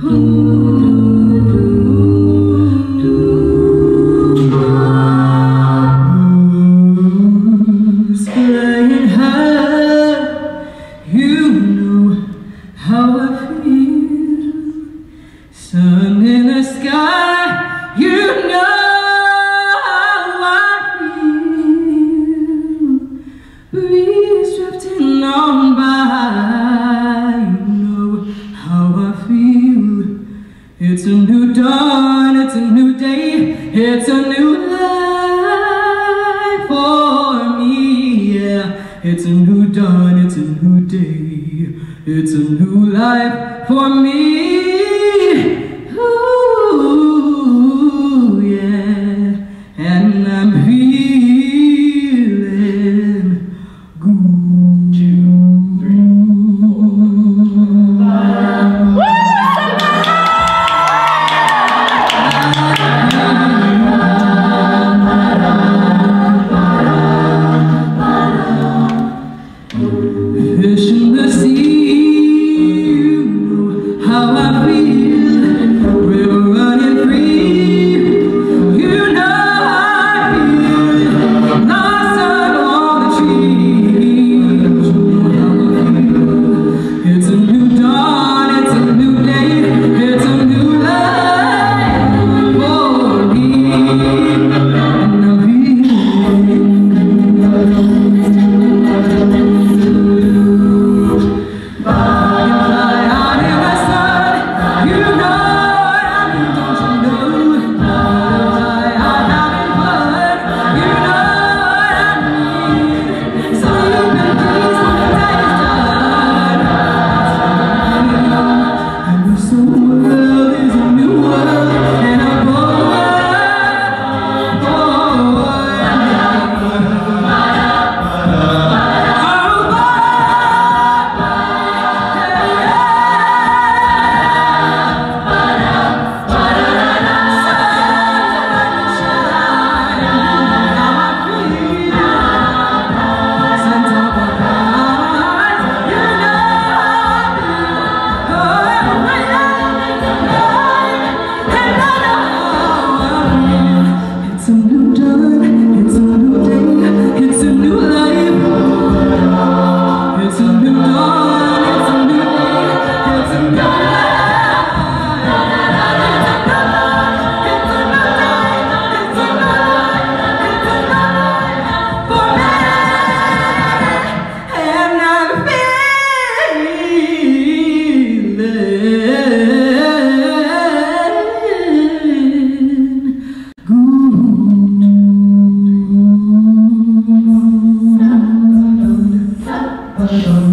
Flying It's a new dawn, it's a new day, it's a new life for me, yeah. It's a new dawn, it's a new day, it's a new life for me. Ooh, yeah. And I'm here. Lord.